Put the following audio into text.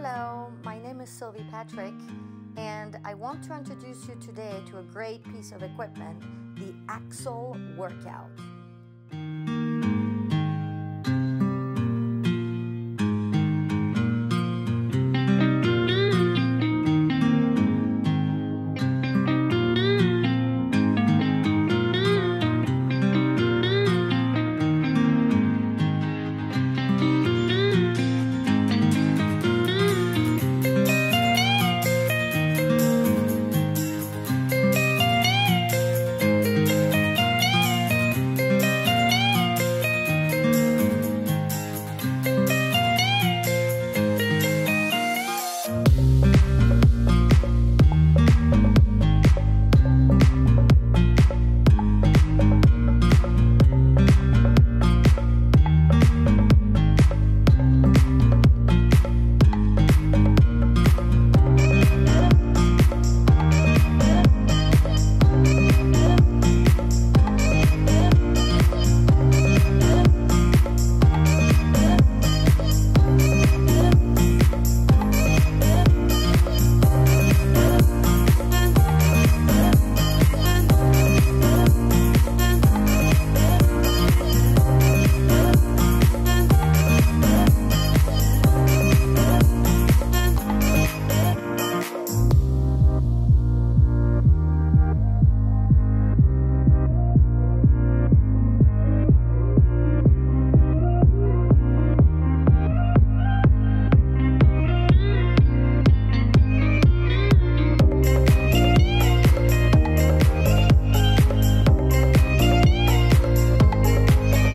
Hello, my name is Sylvie Patrick, and I want to introduce you today to a great piece of equipment the Axle Workout.